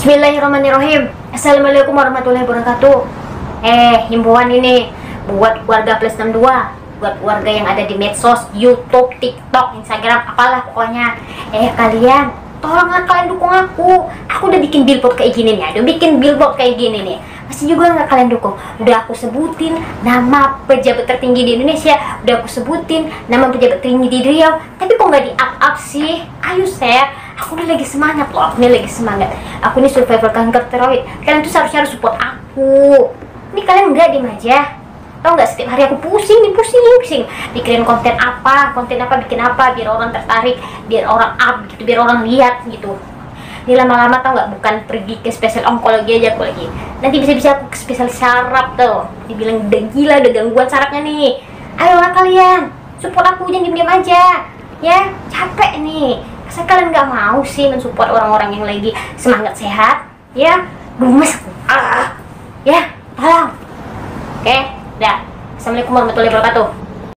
Bismillahirrahmanirrahim. Assalamualaikum warahmatullahi wabarakatuh. Eh, himbauan ini Buat warga plus 62 Buat warga yang ada di medsos Youtube, tiktok, instagram, apalah pokoknya. Eh, kalian Tolonglah kalian dukung aku. Aku udah bikin billboard kayak gini nih Udah bikin billboard kayak gini nih. Masih juga nggak kalian dukung? Udah aku sebutin nama pejabat tertinggi di Indonesia. Udah aku sebutin nama pejabat tertinggi di Riau. Tapi kok nggak di up-up sih? Ayo share aku ini lagi semangat loh aku ini lagi semangat. Aku ini survivor kanker tiroid. Kalian tuh seharusnya harus support aku. Ini kalian enggak diem aja. Tau nggak setiap hari aku pusing nih pusing pusing. Bikin konten apa konten apa bikin apa biar orang tertarik biar orang up gitu biar orang lihat gitu. Ini lama-lama tau nggak bukan pergi ke spesial onkologi aja aku lagi. Nanti bisa-bisa aku ke spesial saraf tuh. Dibilang udah gila udah gangguan sarafnya nih. Ayolah kalian support aku jangan diem-diem aja. Ya capek nih saya kalian nggak mau sih mensupport orang-orang yang lagi semangat sehat ya? Gemes ah. Ya tolong. Oke dah. Assalamualaikum warahmatullahi wabarakatuh